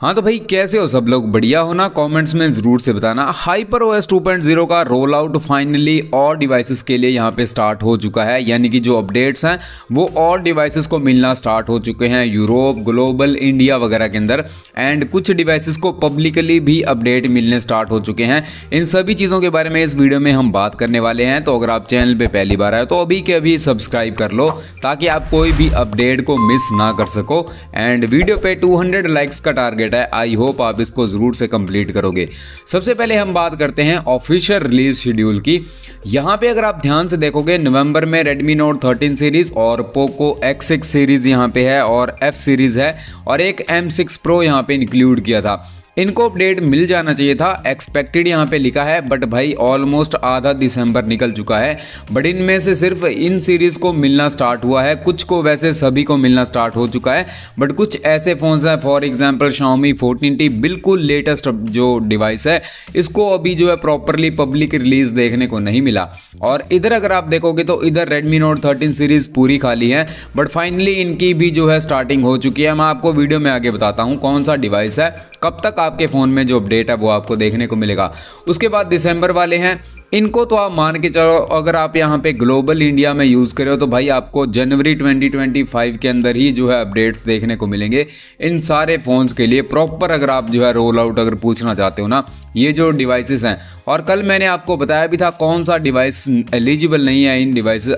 हाँ तो भाई कैसे हो सब लोग? बढ़िया हो ना? कमेंट्स में ज़रूर से बताना। हाइपर ओ एस का रोल आउट फाइनली और डिवाइसेस के लिए यहाँ पे स्टार्ट हो चुका है। यानी कि जो अपडेट्स हैं, वो और डिवाइसेस को मिलना स्टार्ट हो चुके हैं। यूरोप ग्लोबल इंडिया वगैरह के अंदर। एंड कुछ डिवाइसेस को पब्लिकली भी अपडेट मिलने स्टार्ट हो चुके हैं। इन सभी चीज़ों के बारे में इस वीडियो में हम बात करने वाले हैं। तो अगर आप चैनल पर पहली बार आए तो अभी के अभी सब्सक्राइब कर लो, ताकि आप कोई भी अपडेट को मिस ना कर सको। एंड वीडियो पर टू लाइक्स का टारगेट टारगेट है. आई होप आप इसको ज़रूर से कंप्लीट करोगे. सबसे पहले हम बात करते हैं ऑफिशियल रिलीज़ शेड्यूल की. यहाँ पे अगर आप ध्यान से देखोगे, नवंबर में रेडमी नोट 13 सीरीज़ और पोको X6 सीरीज़ यहाँ पे है और F सीरीज़ है और एक M6 Pro यहाँ पे इंक्लूड किया था. इनको अपडेट मिल जाना चाहिए था एक्सपेक्टेड यहाँ पे लिखा है बट भाई ऑलमोस्ट आधा दिसंबर निकल चुका है। बट इनमें से सिर्फ़ इन सीरीज़ को मिलना स्टार्ट हुआ है। कुछ को वैसे सभी को मिलना स्टार्ट हो चुका है बट कुछ ऐसे फ़ोन्स हैं for example Xiaomi fourteen T बिल्कुल लेटेस्ट जो डिवाइस है, इसको अभी जो है प्रॉपरली पब्लिक रिलीज़ देखने को नहीं मिला। और इधर अगर आप देखोगे तो इधर रेडमी नोट थर्टीन सीरीज़ पूरी खाली है बट फाइनली इनकी भी जो है स्टार्टिंग हो चुकी है। मैं आपको वीडियो में आगे बताता हूँ कौन सा डिवाइस है। कब तक आपके फ़ोन में जो अपडेट है वो आपको देखने को मिलेगा। उसके बाद दिसंबर वाले हैं इनको तो आप मान के चलो, अगर आप यहाँ पे ग्लोबल इंडिया में यूज़ करें हो तो भाई आपको जनवरी 2025 के अंदर ही जो है अपडेट्स देखने को मिलेंगे। इन सारे फ़ोन्स के लिए प्रॉपर अगर आप जो है रोल आउट अगर पूछना चाहते हो ना, ये जो डिवाइसेस हैं, और कल मैंने आपको बताया भी था कौन सा डिवाइस एलिजिबल नहीं है इन डिवाइस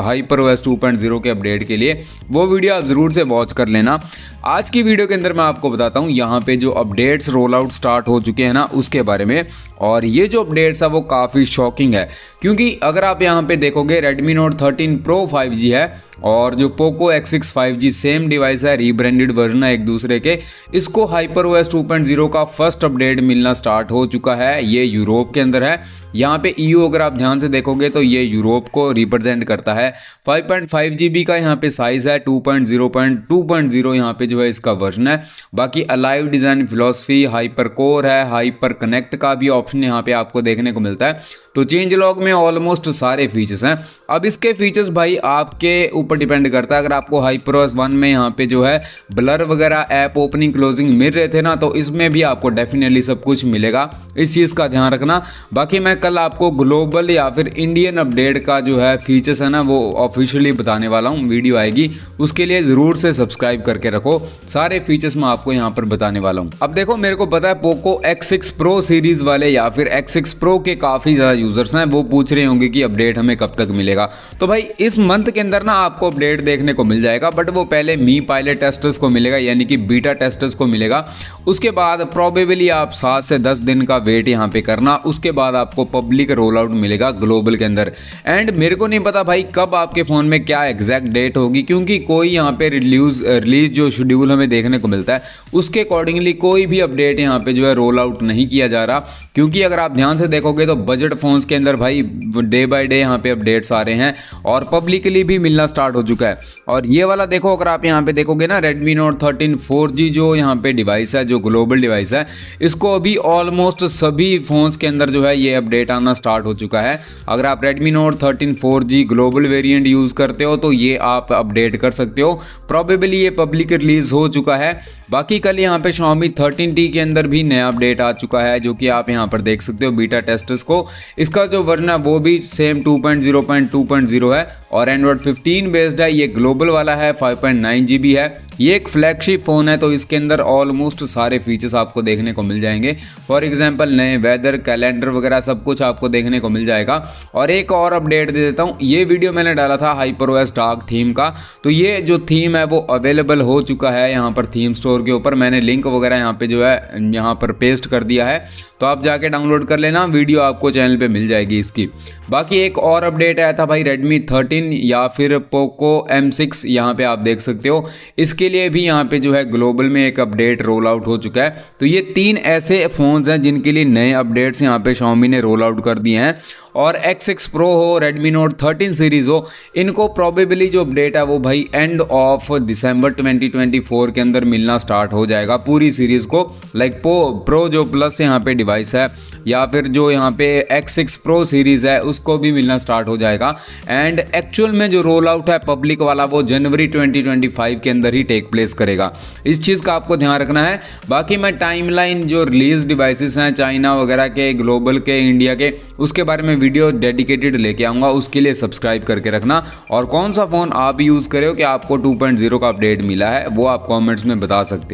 हाइपर ओएस 2.0 के अपडेट के लिए, वो वीडियो आप ज़रूर से वॉच कर लेना। आज की वीडियो के अंदर मैं आपको बताता हूँ, यहाँ पे जो अपडेट्स रोल आउट स्टार्ट हो चुके हैं ना, उसके बारे में, और ये जो अपडेट्स है वो काफ़ी शॉकिंग है। क्योंकि अगर आप यहाँ पे देखोगे Redmi Note 13 Pro 5G है और जो Poco X6 5G same device है रीब्रांडेड वर्जन है एक दूसरे के, इसको हाइपर ओएस 2.0 का फ़र्स्ट अपडेट मिलना स्टार्ट हो चुका है। ये यूरोप के अंदर है। यहाँ पे ईयू अगर आप ध्यान से देखोगे तो ये यूरोप को रिप्रेजेंट करता है। Five point five G B का यहाँ पे साइज़ है 2.0.2.0 यहाँ पे जो है इसका वर्जन है। बाकी alive design philosophy hyper core है हाइपर कनेक्ट का भी ऑप्शन यहाँ पे आपको देखने को मिलता है। तो चेंज लॉग में ऑलमोस्ट सारे फीचर्स हैं। अब इसके फीचर्स भाई आपके डिपेंड करता है। अगर आपको हाइपरओएस वन में यहाँ पे जो है ब्लर वगैरह ऐप ओपनिंग क्लोजिंग मिल रहे थे ना तो इसमें भी आपको डेफिनेटली सब कुछ मिलेगा। इस चीज़ का ध्यान रखना। बाकी मैं कल आपको ग्लोबल या फिर इंडियन अपडेट का जो है फीचर्स है ना, वो ऑफिशियली बताने वाला हूँ। वीडियो आएगी। उसके लिए ज़रूर से सब्सक्राइब करके रखो। सारे फीचर्स मैं आपको यहाँ पर बताने वाला हूँ। अब देखो, मेरे को पता है पोको एक्स प्रो सीरीज़ वाले या फिर एक्स प्रो के काफ़ी ज़्यादा यूज़र्स हैं। वो पूछ रहे होंगे कि अपडेट हमें कब तक मिलेगा। तो भाई, इस मंथ के अंदर ना आपको अपडेट देखने को मिल जाएगा, बट वो पहले मी पायलट टेस्टर्स को मिलेगा, यानी कि बीटा टेस्टर्स को मिलेगा। उसके बाद प्रॉबेबली आप सात से दस दिन का वेट यहाँ पे करना, उसके बाद आपको पब्लिक रोल आउट मिलेगा ग्लोबल के अंदर। एंड मेरे को नहीं पता भाई कब आपके फ़ोन में क्या एग्जैक्ट डेट होगी, क्योंकि कोई यहाँ पे रिलीज़ रिलीज़ जो शेड्यूल हमें देखने को मिलता है, उसके अकॉर्डिंगली कोई भी अपडेट यहाँ पे जो है रोल आउट नहीं किया जा रहा। क्योंकि अगर आप ध्यान से देखोगे तो बजट फोन्स के अंदर भाई डे बाय डे यहाँ पे अपडेट्स आ रहे हैं, और पब्लिकली भी मिलना स्टार्ट हो चुका है। और ये वाला देखो, अगर आप यहाँ पे देखोगे ना, Redmi Note 13 4G जो यहाँ पे डिवाइस है, जो ग्लोबल डिवाइस है, इसको अभी ऑलमोस्ट सभी फोन्स के अंदर जो है ये अपडेट आना स्टार्ट हो चुका है। अगर आप Redmi Note 13 4G global variant use करते हो तो ये आप अपडेट कर सकते हो। प्रॉबेबली ये पब्लिक रिलीज़ हो चुका है। बाकी कल यहाँ पे Xiaomi 13T के अंदर भी नया अपडेट आ चुका है, जो कि आप यहाँ पर देख सकते हो बीटा टेस्टर्स को। इसका जो वर्जन है, वो भी सेम 2.0.2.0 है, और एंड्रॉयड 15 बेस्ड है, ये ग्लोबल वाला है 5.9 जीबी है। ये एक फ्लैगशिप फ़ोन है तो इसके अंदर ऑलमोस्ट सारे फीचर्स आपको देखने को मिल जाएँगे। फॉर एग्जांपल नए वेदर कैलेंडर वगैरह सब कुछ आपको देखने को मिल जाएगा। और एक और अपडेट दे देता हूँ, ये वीडियो मैंने डाला था हाइपर ओएस डार्क थीम का। तो ये जो थीम है, वो अवेलेबल हो चुका है यहाँ पर थीम स्टोर के ऊपर। मैंने लिंक वगैरह यहाँ पे जो है, यहाँ पर पेस्ट कर दिया है। तो आप जाके डाउनलोड कर लेना वीडियो आपको चैनल पर मिल जाएगी इसकी। बाकी एक और अपडेट आया था भाई रेडमी थर्टीन या फिर पोको एम सिक्स यहाँ पर आप देख सकते हो। इसके लिए भी यहाँ पे जो है ग्लोबल में एक अपडेट रोल आउट हो चुका है। तो ये तीन ऐसे फ़ोन्स हैं जिनके लिए नए अपडेट्स यहाँ पे शॉमी ने रोल आउट कर दिए हैं। और एक्स एक्स प्रो हो रेडमी नोट थर्टीन सीरीज़ हो, इनको प्रॉबेबली जो अपडेट है वो भाई एंड ऑफ़ दिसंबर 2024 के अंदर मिलना स्टार्ट हो जाएगा पूरी सीरीज़ को। लाइक पो प्रो जो प्लस यहाँ पे डिवाइस है, या फिर जो यहाँ पे एक्स सिक्स प्रो सीरीज़ है, उसको भी मिलना स्टार्ट हो जाएगा। एंड एक्चुअल में जो रोल आउट है पब्लिक वाला वो जनवरी 2025 के अंदर ही टेक प्लेस करेगा। इस चीज़ का आपको ध्यान रखना है। बाकी मैं टाइमलाइन जो रिलीज़ डिवाइसेस हैं चाइना वगैरह के ग्लोबल के इंडिया के, उसके बारे में वीडियो डेडिकेटेड लेके आऊँगा, उसके लिए सब्सक्राइब करके रखना। और कौन सा फ़ोन आप यूज़ करे हो कि आपको टू का अपडेट मिला है, वो आप कॉमेंट्स में बता सकते